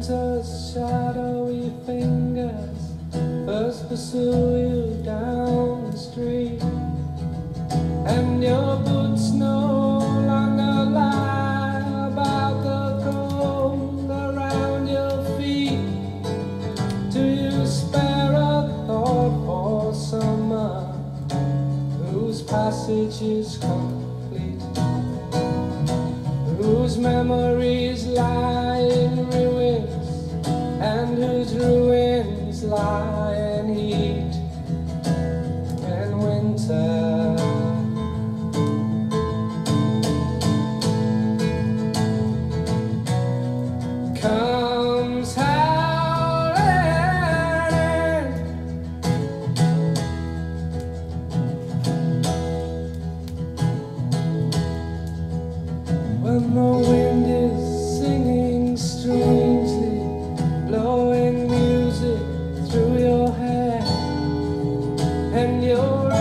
winter's shadowy fingers first pursue you down the street, and your boots no longer lie about the cold around your feet. Do you spare a thought for summer whose passage is complete? whose memories lie whose ruins lie in heat and winter. Comes howling When the wind your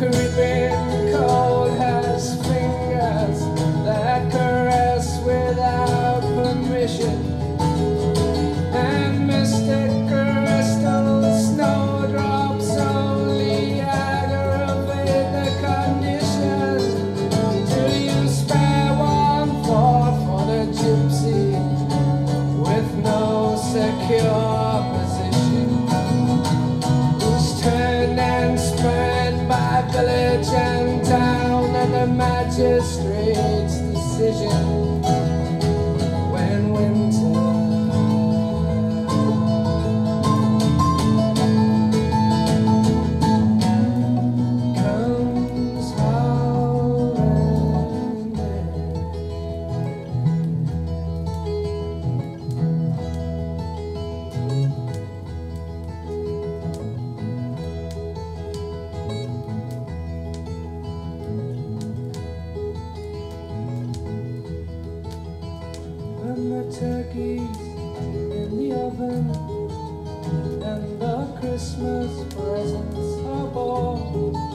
Caribbean village and the magistrate's and the turkeys in the oven. And the Christmas presents are bought